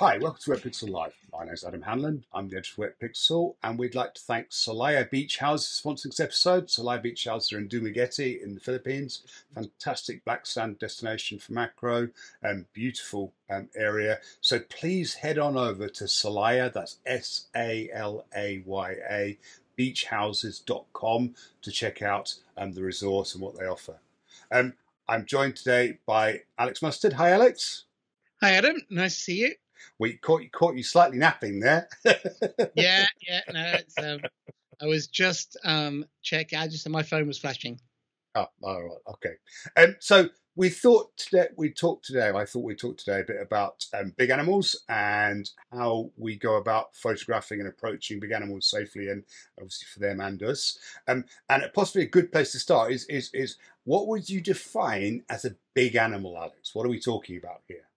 Hi, welcome to Wetpixel Live. My name is Adam Hanlon. I'm the editor of Wetpixel, and we'd like to thank Salaya Beach Houses for sponsoring this episode. Salaya Beach Houses are in Dumaguete in the Philippines. Fantastic black sand destination for macro, and beautiful um, area. So please head on over to Salaya, that's S A L A Y A, beachhouses.com to check out um, the resort and what they offer. Um, I'm joined today by Alex Mustard. Hi, Alex. Hi, Adam. Nice to see you. We caught you caught you slightly napping there. yeah, yeah. No, it's, um, I was just um, checking. I just my phone was flashing. Oh, all right, okay. Um, so we thought today we talked today. I thought we talked today a bit about um, big animals and how we go about photographing and approaching big animals safely, and obviously for them and us. Um, and possibly a good place to start is is is what would you define as a big animal, Alex? What are we talking about here?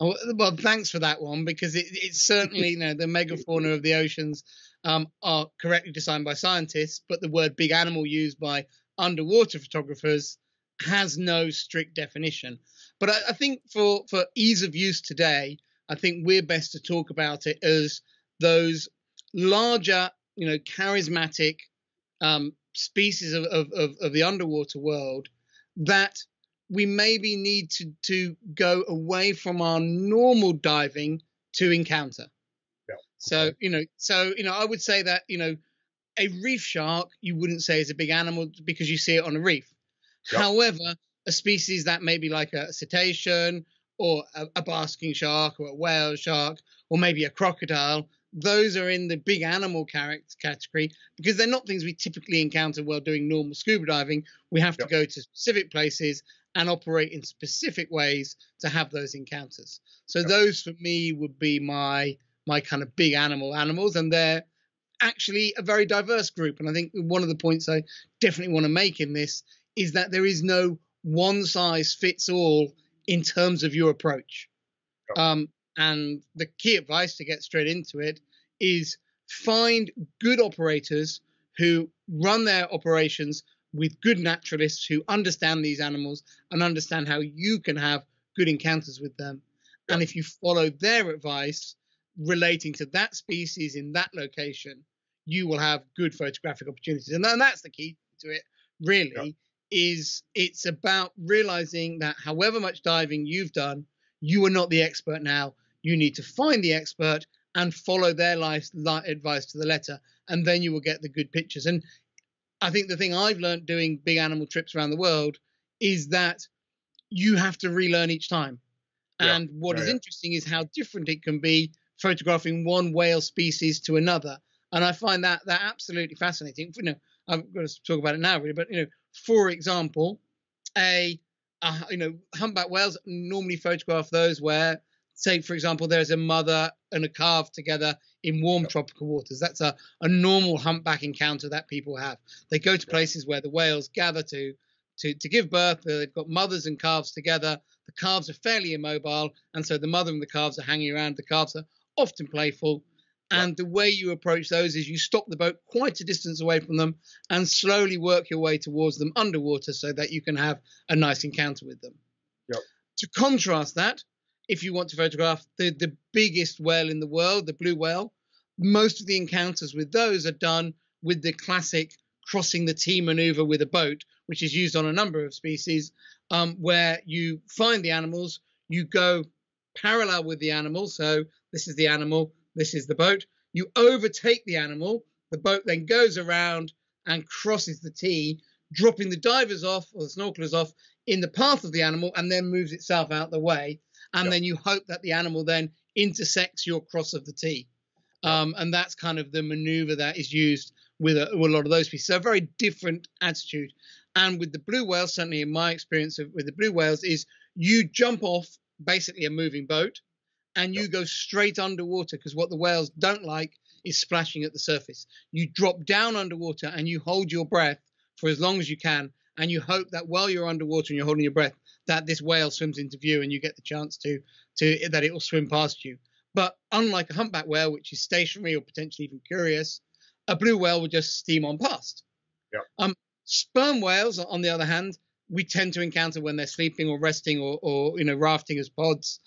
Oh, well, thanks for that one because it, it's certainly you know the megafauna of the oceans um, are correctly designed by scientists, but the word big animal used by underwater photographers has no strict definition. But I, I think for for ease of use today, I think we're best to talk about it as those larger, you know, charismatic um, species of, of, of, of the underwater world that we maybe need to to go away from our normal diving to encounter. Yeah. So you know, so you know, I would say that you know, a reef shark you wouldn't say is a big animal because you see it on a reef. Yep. However, a species that may be like a cetacean or a, a basking shark or a whale shark or maybe a crocodile, those are in the big animal character category because they're not things we typically encounter while doing normal scuba diving. We have yep. to go to specific places and operate in specific ways to have those encounters. So those for me would be my my kind of big animal animals, and they're actually a very diverse group. And I think one of the points I definitely want to make in this is that there is no one size fits all in terms of your approach. Um, and the key advice to get straight into it is find good operators who run their operations with good naturalists who understand these animals and understand how you can have good encounters with them. Yeah. And if you follow their advice relating to that species in that location, you will have good photographic opportunities. And, that's the key to it, really, yeah. is it's about realizing that however much diving you've done, you are not the expert now. You need to find the expert and follow their life, life advice to the letter, and then you will get the good pictures. And I think the thing I've learned doing big animal trips around the world is that you have to relearn each time. Yeah. And what is interesting is how different it can be photographing one whale species to another. And I find that that absolutely fascinating. You know, I'm going to talk about it now, really, but you know, for example, a, a you know humpback whales normally photograph those where say, for example, there's a mother and a calf together in warm yep. tropical waters. That's a, a normal humpback encounter that people have. They go to places where the whales gather to, to, to give birth. Uh, they've got mothers and calves together. The calves are fairly immobile, and so the mother and the calves are hanging around. The calves are often playful. And the way you approach those is you stop the boat quite a distance away from them and slowly work your way towards them underwater so that you can have a nice encounter with them. Yep. To contrast that, if you want to photograph the, the biggest whale in the world, the blue whale, most of the encounters with those are done with the classic crossing the T maneuver with a boat, which is used on a number of species, um, where you find the animals, you go parallel with the animal. So this is the animal, this is the boat. You overtake the animal, the boat then goes around and crosses the T, dropping the divers off or the snorkelers off in the path of the animal and then moves itself out the way and yep. then you hope that the animal then intersects your cross of the T. Um, and that's kind of the maneuver that is used with a, with a, lot of those pieces. So a very different attitude. And with the blue whales, certainly in my experience of, with the blue whales, is you jump off basically a moving boat and you yep. go straight underwater because what the whales don't like is splashing at the surface. You drop down underwater and you hold your breath for as long as you can and you hope that while you're underwater and you're holding your breath, that this whale swims into view and you get the chance to to that it will swim past you. But unlike a humpback whale, which is stationary or potentially even curious, a blue whale will just steam on past. Yeah. Um, sperm whales, on the other hand, we tend to encounter when they're sleeping or resting or, or you know rafting as pods,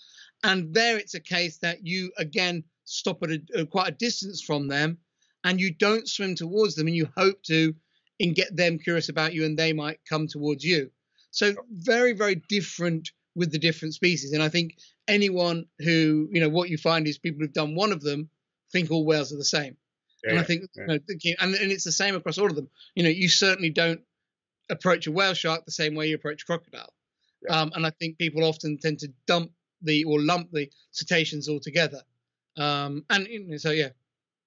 And there it's a case that you again stop at a, a, quite a distance from them and you don't swim towards them and you hope to and get them curious about you and they might come towards you. So very, very different with the different species. And I think anyone who, you know, what you find is people who've done one of them think all whales are the same. Yeah, and I think, yeah. you know, and, and it's the same across all of them. You know, you certainly don't approach a whale shark the same way you approach a crocodile. Yeah. Um, and I think people often tend to dump the or lump the cetaceans altogether. Um, and you know, so yeah,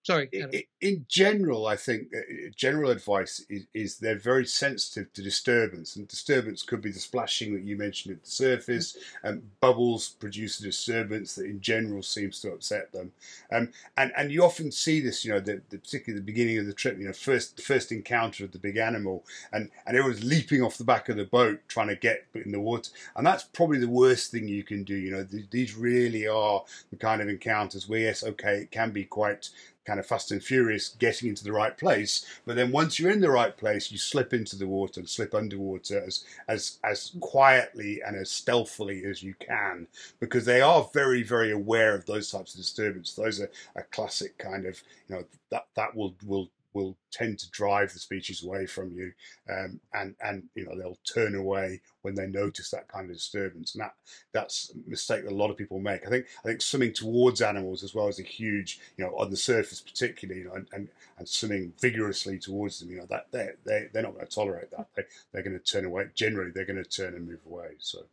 Sorry. In, in, general, I think uh, general advice is, is, they're very sensitive to disturbance, and disturbance could be the splashing that you mentioned at the surface, and bubbles produce a disturbance that in general seems to upset them. Um, and and you often see this, you know, the, the, particularly the beginning of the trip, you know, first first encounter of the big animal, and and everyone's leaping off the back of the boat trying to get in the water, and that's probably the worst thing you can do. You know, th- these really are the kind of encounters where yes, okay, it can be quite kind of fast and furious getting into the right place. But then once you're in the right place, you slip into the water and slip underwater as as as quietly and as stealthily as you can, because they are very very aware of those types of disturbance. Those are a classic kind of you know that that will will will tend to drive the species away from you, um, and and you know they'll turn away when they notice that kind of disturbance, and that that's a mistake that a lot of people make. I think I think swimming towards animals as well as a huge, you know, on the surface particularly, you know, and, and, and swimming vigorously towards them, you know, that they they they're not going to tolerate that. They they're going to turn away. Generally, they're going to turn and move away. So.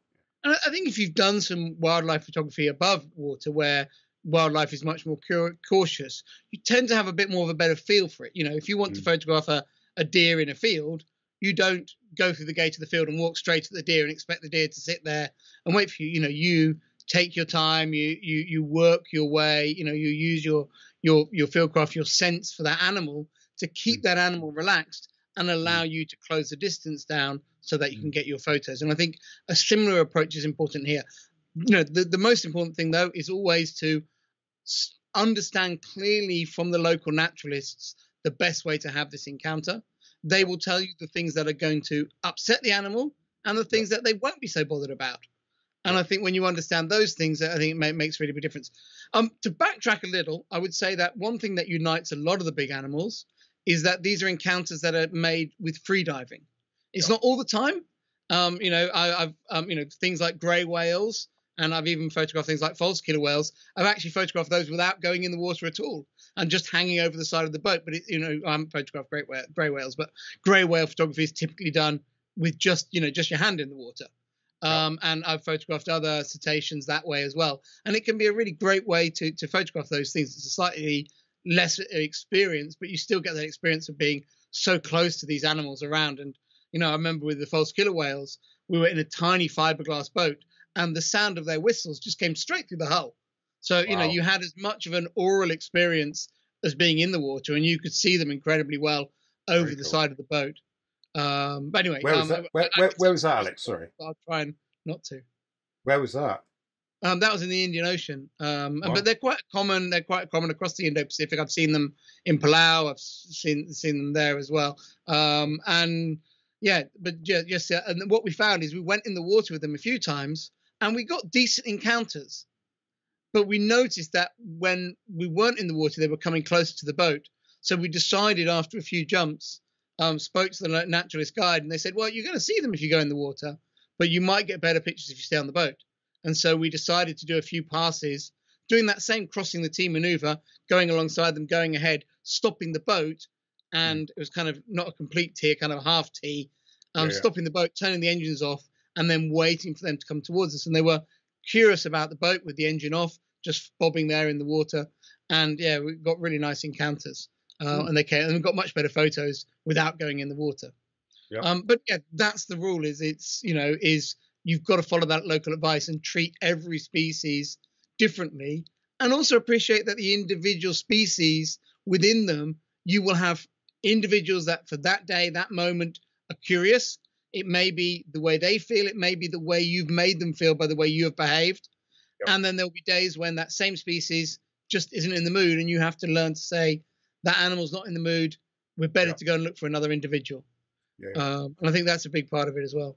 And I think if you've done some wildlife photography above water, where wildlife is much more cautious, you tend to have a bit more of a better feel for it. You know, if you want mm. to photograph a, a deer in a field, you don't go through the gate of the field and walk straight at the deer and expect the deer to sit there and wait for you. You know, you take your time, you you you work your way, you know, you use your your your fieldcraft, your sense for that animal to keep mm. that animal relaxed and allow mm. you to close the distance down so that you can mm. get your photos. And I think a similar approach is important here. You know, the, the most important thing though is always to understand clearly from the local naturalists the best way to have this encounter. They will tell you the things that are going to upset the animal and the things that they won't be so bothered about. And I think when you understand those things, I think it makes really big difference. Um, to backtrack a little, I would say that one thing that unites a lot of the big animals is that these are encounters that are made with free diving. It's yeah. not all the time. Um, you know, I, have um, you know things like grey whales and I've even photographed things like false killer whales. I've actually photographed those without going in the water at all and just hanging over the side of the boat. But it, you know, I haven't photographed great whale, grey whales, but grey whale photography is typically done with just you know just your hand in the water. Um, and I've photographed other cetaceans that way as well. And it can be a really great way to to photograph those things. It's a slightly less experience, but you still get that experience of being so close to these animals around. And you know, I remember with the false killer whales, we were in a tiny fiberglass boat and the sound of their whistles just came straight through the hull. So, you know, you had as much of an aural experience as being in the water, and you could see them incredibly well over Very the cool. side of the boat. Um, but anyway, where was, um, that? Where, where, where was that, Alex? Sorry. I'll try and not to. Where was that? Um, that was in the Indian Ocean. Um, wow. But they're quite common. They're quite common across the Indo-Pacific. I've seen them in Palau. I've seen seen them there as well. Um, and yeah, but just, just uh, and what we found is we went in the water with them a few times, and we got decent encounters. But we noticed that when we weren't in the water, they were coming closer to the boat. So we decided after a few jumps, um, spoke to the naturalist guide, and they said, "Well, you're going to see them if you go in the water, but you might get better pictures if you stay on the boat." And so we decided to do a few passes, doing that same crossing the T maneuver, going alongside them, going ahead, stopping the boat, and it was kind of not a complete T, kind of a half T, um, yeah, yeah. stopping the boat, turning the engines off, and then waiting for them to come towards us. And they were curious about the boat with the engine off, just bobbing there in the water. And yeah, we got really nice encounters. Uh, mm. And they came and got much better photos without going in the water. Um, but yeah, that's the rule. Is it's you know is you've got to follow that local advice and treat every species differently, and also appreciate that the individual species within them you will have individuals that for that day that moment are curious it may be the way they feel. It may be the way you've made them feel by the way you have behaved. Yep. And then there'll be days when that same species just isn't in the mood, and you have to learn to say that animal's not in the mood. We're better yep. to go and look for another individual. Yeah, yeah. Um, and I think that's a big part of it as well.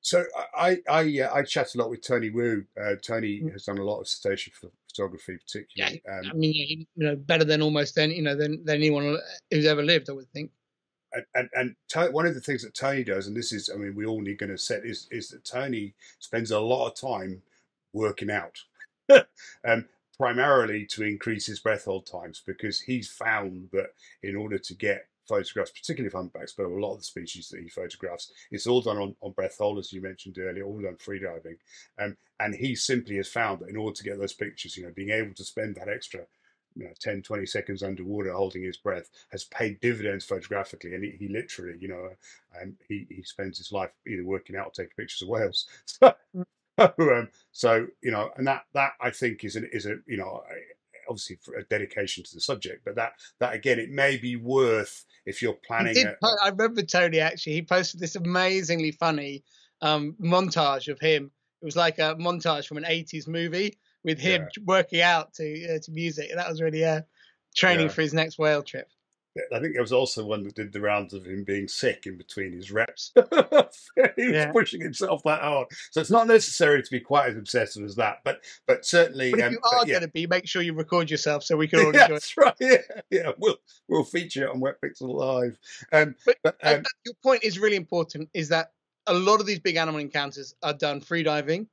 So I I uh, I chat a lot with Tony Wu. Uh, Tony Mm. has done a lot of cetacean photography, particularly. Yeah, particularly. I Um, mean, you know, better than almost any, you know, than, than anyone who's ever lived, I would think. And and, one of the things that Tony does, and this is, I mean, we all need going to set is is that Tony spends a lot of time working out, um, primarily to increase his breath hold times because he's found that in order to get photographs, particularly of humpbacks, but a lot of the species that he photographs, it's all done on, on breath hold, as you mentioned earlier, all done freediving. Um, and he simply has found that in order to get those pictures, you know, being able to spend that extra you know, 10, 20 seconds underwater holding his breath has paid dividends photographically. And he, he literally, you know, um, he, he spends his life either working out or taking pictures of whales. So, um, so you know, and that, that I think is, an, is a, you know, obviously for a dedication to the subject, but that, that again, it may be worth if you're planning did, a, I remember Tony actually, he posted this amazingly funny um, montage of him. It was like a montage from an 80s movie with him Yeah. working out to uh, to music. That was really uh, training Yeah. for his next whale trip. I think there was also one that did the rounds of him being sick in between his reps. he was Yeah. pushing himself that hard. So it's not necessary to be quite as obsessive as that, but but certainly. But if um, you are yeah. going to be, make sure you record yourself so we can all yeah, enjoy it. that's right. Yeah, yeah. We'll we'll feature it on Wetpixel Live. Um, But- but um, your point is really important is that a lot of these big animal encounters are done freediving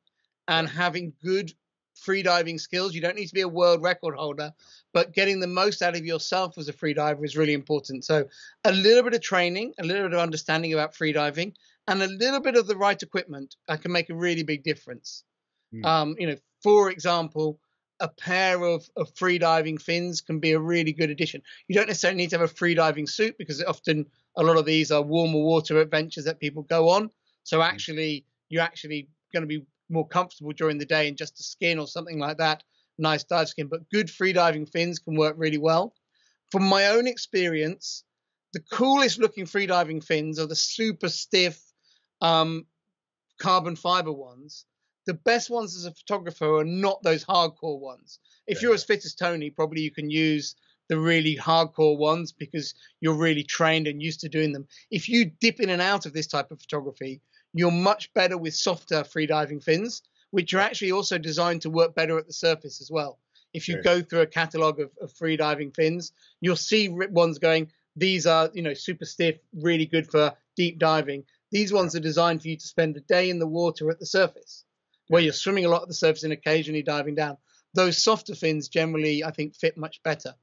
and having good freediving skills. You don't need to be a world record holder, but getting the most out of yourself as a freediver is really important. So, a little bit of training, a little bit of understanding about freediving, and a little bit of the right equipment uh, can make a really big difference. Hmm. Um, you know, for example, a pair of, of freediving fins can be a really good addition. You don't necessarily need to have a freediving suit because often a lot of these are warmer water adventures that people go on. So actually, you're actually going to be more comfortable during the day in just a skin or something like that. Nice dive skin, but good freediving fins can work really well. From my own experience, the coolest looking freediving fins are the super stiff um, carbon fiber ones. The best ones as a photographer are not those hardcore ones. If you're as fit as Tony, probably you can use the really hardcore ones because you're really trained and used to doing them. If you dip in and out of this type of photography, you're much better with softer freediving fins, which are actually also designed to work better at the surface as well. If you go through a catalog of, of freediving fins, you'll see ones going, these are, you know, super stiff, really good for deep diving. These ones are designed for you to spend a day in the water at the surface, where you're swimming a lot at the surface and occasionally diving down. Those softer fins generally, I think, fit much better.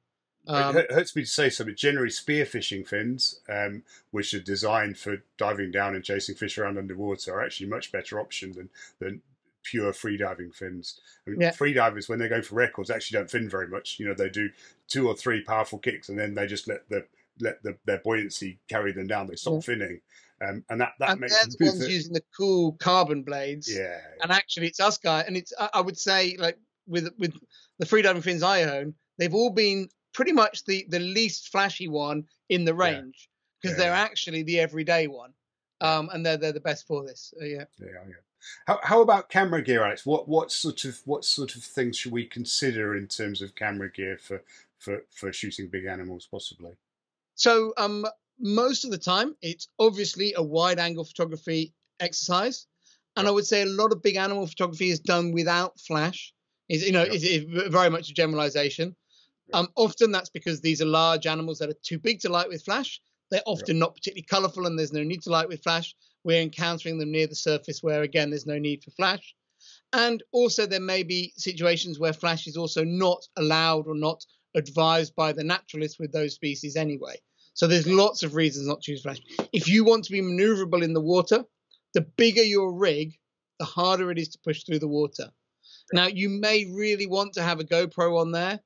Um, it hurts me to say so, but generally spearfishing fins, um, which are designed for diving down and chasing fish around underwater, are actually a much better option than than pure freediving fins. I mean, Yeah. Freedivers, when they go for records, actually don't fin very much. You know, they do two or three powerful kicks, and then they just let the let the, their buoyancy carry them down. They stop finning, um, and that that and makes they're the ones using the cool carbon blades. yeah, and actually it's us guys, and it's I I would say like with with the freediving fins I own, they've all been pretty much the the least flashy one in the range because Yeah. they're actually the everyday one, um, and they're they're the best for this. Uh, yeah. Yeah, yeah. How, how about camera gear, Alex? What what sort of what sort of things should we consider in terms of camera gear for for, for shooting big animals, possibly? So um, most of the time, it's obviously a wide angle photography exercise, and I would say a lot of big animal photography is done without flash. Is you know Yeah. is, is very much a generalization. Um, often that's because these are large animals that are too big to light with flash. They're often not particularly colorful, and there's no need to light with flash. We're encountering them near the surface, where again there's no need for flash. And also, there may be situations where flash is also not allowed or not advised by the naturalists with those species anyway. So there's lots of reasons not to use flash. If you want to be maneuverable in the water, the bigger your rig, the harder it is to push through the water. Now you may really want to have a GoPro on there,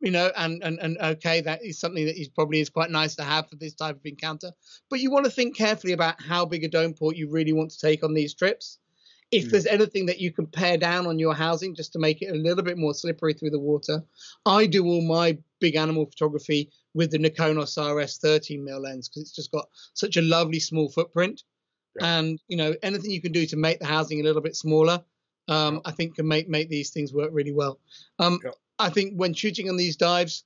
you know, and and and okay, that is something that is probably is quite nice to have for this type of encounter. But you want to think carefully about how big a dome port you really want to take on these trips. If Mm. there's anything that you can pare down on your housing just to make it a little bit more slippery through the water, I do all my big animal photography with the Nikonos RS 13 mm lens because it's just got such a lovely small footprint. Yeah. And you know anything you can do to make the housing a little bit smaller, um, I think can make make these things work really well. Um, Yeah. I think when shooting on these dives,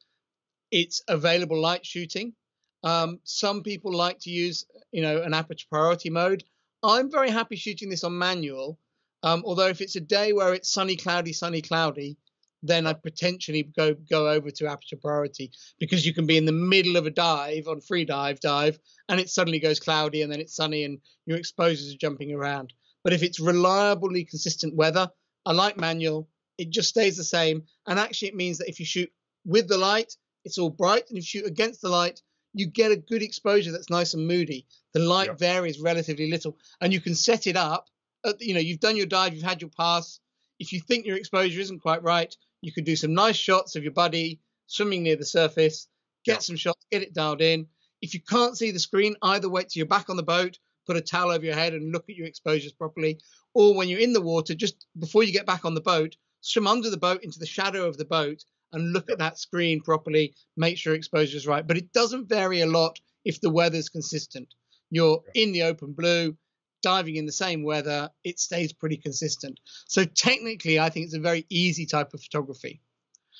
it's available light shooting. Um, some people like to use, you know, an aperture priority mode. I'm very happy shooting this on manual. Um, although if it's a day where it's sunny, cloudy, sunny, cloudy, then I'd potentially go go over to aperture priority because you can be in the middle of a dive on free dive dive and it suddenly goes cloudy and then it's sunny and your exposures are jumping around. But if it's reliably consistent weather, I like manual. It just stays the same. And actually, it means that if you shoot with the light, it's all bright. And if you shoot against the light, you get a good exposure that's nice and moody. The light yep. varies relatively little. And you can set it up. At, you know, you've done your dive, you've had your pass. If you think your exposure isn't quite right, you could do some nice shots of your buddy swimming near the surface, get yep. some shots, get it dialed in. If you can't see the screen, either wait till you're back on the boat put a towel over your head and look at your exposures properly. Or when you're in the water, just before you get back on the boat, swim under the boat into the shadow of the boat and look at that screen properly, make sure exposure is right. But it doesn't vary a lot if the weather's consistent. You're in the open blue, diving in the same weather, it stays pretty consistent. So technically, I think it's a very easy type of photography.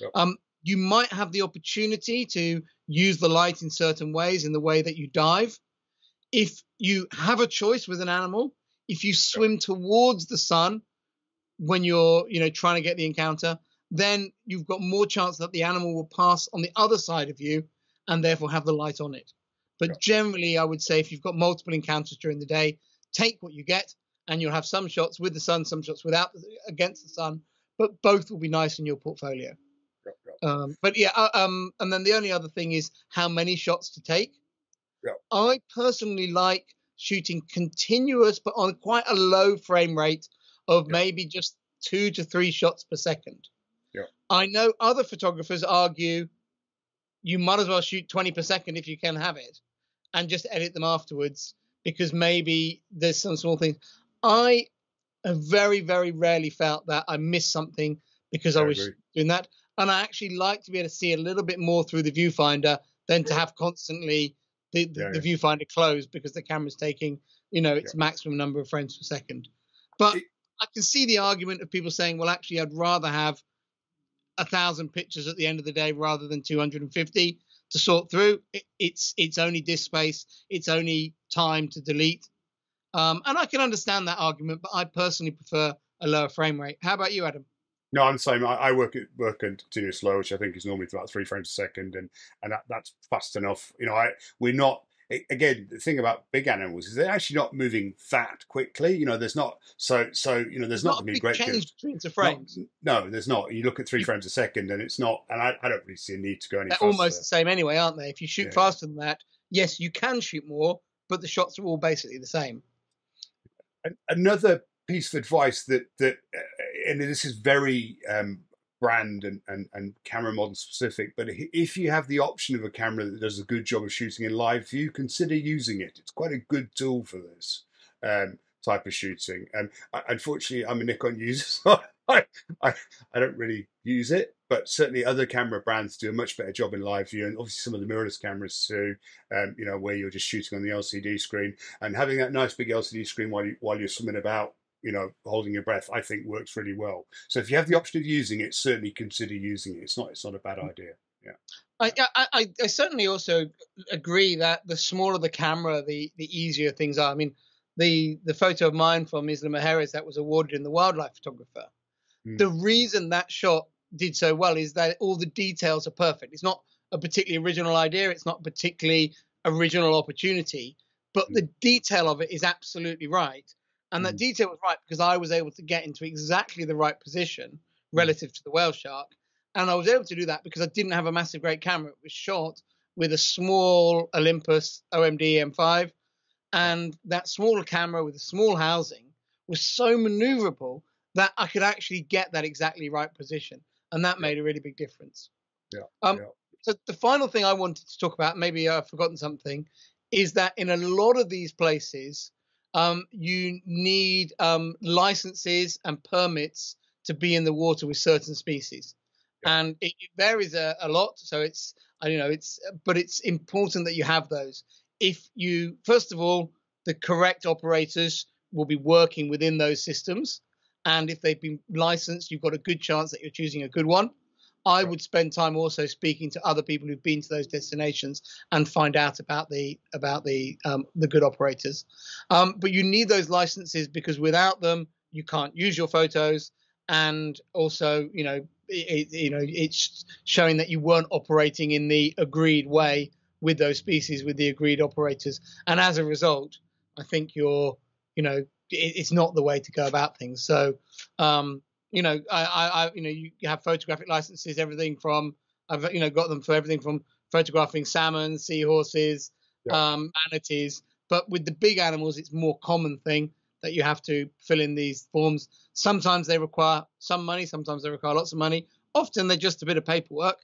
Yep. Um, you might have the opportunity to use the light in certain ways in the way that you dive if you have a choice with an animal, if you swim towards the sun when you're, you know, trying to get the encounter, then you've got more chance that the animal will pass on the other side of you and therefore have the light on it. But yeah. generally, I would say if you've got multiple encounters during the day, take what you get, and you'll have some shots with the sun, some shots without against the sun, but both will be nice in your portfolio. Yeah, yeah. Um, but yeah, uh, um, and then the only other thing is how many shots to take. Yeah. I personally like shooting continuous, but on quite a low frame rate of yeah. maybe just two to three shots per second. Yeah. I know other photographers argue you might as well shoot 20 per second if you can have it and just edit them afterwards because maybe there's some small things. I have very, very rarely felt that I missed something because I, I was agree. doing that. And I actually like to be able to see a little bit more through the viewfinder than to have constantly the, the, yeah, the viewfinder closed because the camera's taking, you know, its yeah. maximum number of frames per second. But I can see the argument of people saying, well, actually, I'd rather have a thousand pictures at the end of the day rather than 250 to sort through. It, it's it's only disk space, it's only time to delete, um, and I can understand that argument. But I personally prefer a lower frame rate. How about you, Adam? No, I'm the same. I, I work at work at continuous slow, which I think is normally about three frames a second, and and that, that's fast enough. You know, I we're not again the thing about big animals is they're actually not moving that quickly you know there's not so so you know there's not, not going to be great change between the frames not, no there's not you look at three frames a second and it's not and i, I don't really see a need to go any they're faster. almost the same anyway aren't they if you shoot yeah. faster than that yes you can shoot more but the shots are all basically the same another piece of advice that that and this is very um, brand and, and, and camera model specific, but if you have the option of a camera that does a good job of shooting in live view, consider using it. It's quite a good tool for this um, type of shooting. And unfortunately, I'm a Nikon user, so I, I, I don't really use it. But certainly, other camera brands do a much better job in live view, and obviously some of the mirrorless cameras too. Um, you know, where you're just shooting on the LCD screen and having that nice big LCD screen while you while you're swimming about you know, holding your breath, I think works really well. So if you have the option of using it, certainly consider using it. It's not it's not a bad mm. idea. Yeah. I, I, I certainly also agree that the smaller the camera, the the easier things are. I mean, the the photo of mine from Isla Mujeres that was awarded in the wildlife photographer. Mm. The reason that shot did so well is that all the details are perfect. It's not a particularly original idea. It's not particularly original opportunity, but mm. the detail of it is absolutely right. And that mm. detail was right because I was able to get into exactly the right position mm. relative to the whale shark. And I was able to do that because I didn't have a massive great camera. It was shot with a small Olympus OMD M5. And that small camera with a small housing was so maneuverable that I could actually get that exactly right position. And that made a really big difference. Yeah. Um, yeah. So the final thing I wanted to talk about, maybe I've forgotten something, is that in a lot of these places, um, you need um, licenses and permits to be in the water with certain species, yeah. and it, it varies a, a, lot. So it's I don't know it's but it's important that you have those. If you first of all the correct operators will be working within those systems, and if they've been licensed, you've got a good chance that you're choosing a good one. I would spend time also speaking to other people who've been to those destinations and find out about the about the um, the good operators. Um, but you need those licenses because without them, you can't use your photos, and also you know it, you know it's showing that you weren't operating in the agreed way with those species with the agreed operators, and as a result, I think you're you know it, it's not the way to go about things. So um, you know, I, I, you know, you have photographic licenses, everything from, I've, you know, got them for everything from photographing salmon, seahorses, yeah. um, manatees. But with the big animals, it's more common thing that you have to fill in these forms. Sometimes they require some money, sometimes they require lots of money. Often they're just a bit of paperwork,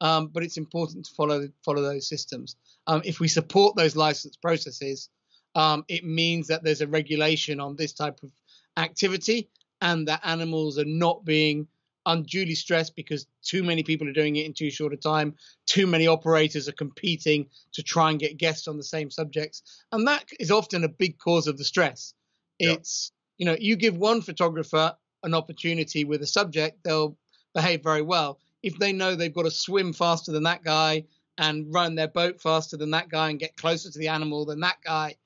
um, but it's important to follow follow those systems. Um, if we support those license processes, um, it means that there's a regulation on this type of activity and that animals are not being unduly stressed because too many people are doing it in too short a time. Too many operators are competing to try and get guests on the same subjects. And that is often a big cause of the stress. It's, you know, you give one photographer an opportunity with a subject, they'll behave very well. If they know they've got to swim faster than that guy and run their boat faster than that guy and get closer to the animal than that guy,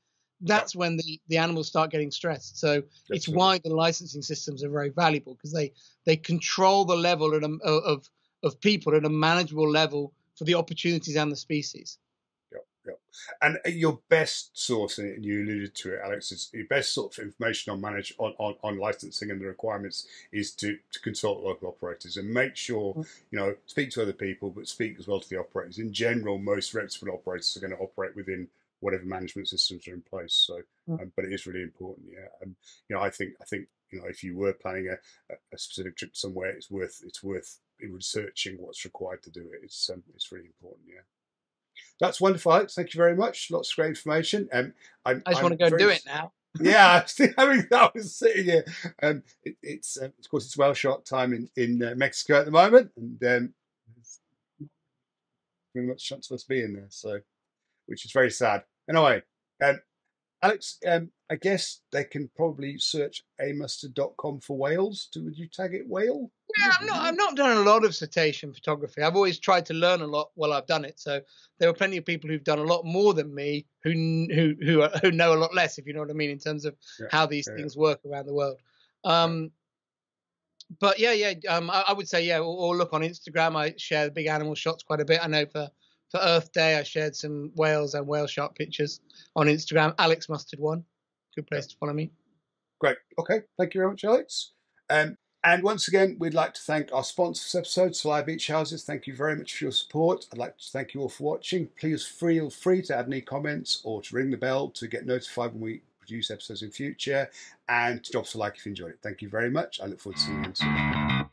that's when the, the animals start getting stressed. So Absolutely. it's why the licensing systems are very valuable because they they control the level a, of of people at a manageable level for the opportunities and the species. Yep, yep. And your best source, and you alluded to it, Alex, is your best sort of information on manage on, on, on licensing and the requirements is to, to consult local operators and make sure mm. you know speak to other people, but speak as well to the operators. In general, most reputable operators are going to operate within whatever management systems are in place. So, mm. um, but it is really important. Yeah, and you know, I think I think you know if you were planning a, a specific trip somewhere, it's worth it's worth researching what's required to do it. It's um, it's really important. Yeah. That's wonderful, Alex. Thank you very much. Lots of great information. Um, I'm, i just I'm want to go and do it now. yeah, I mean, I was sitting here. Um, it, it's uh, of course it's whale shark time in in uh, Mexico at the moment, and um, there's much chance of us being there. So which is very sad. Anyway, um, Alex, um, I guess they can probably search amustard.com for whales. Do, would you tag it whale? Yeah, I'm not. I've not done a lot of cetacean photography. I've always tried to learn a lot while I've done it. So there are plenty of people who've done a lot more than me who who who, are, who know a lot less, if you know what I mean, in terms of yeah, how these yeah, things yeah. work around the world. Um, but yeah, yeah, um, I, I, would say yeah, or, or, look on Instagram. I share the big animal shots quite a bit. I know for for Earth Day, I shared some whales and whale shark pictures on Instagram. Alex Mustard one, good place to follow me. Great. Okay, thank you very much, Alex. Um, and once again, we'd like to thank our sponsor for this episode, Salaya Beach Houses. Thank you very much for your support. I'd like to thank you all for watching. Please feel free to add any comments or to ring the bell to get notified when we produce episodes in future and to drop a like if you enjoyed it. Thank you very much. I look forward to seeing you soon.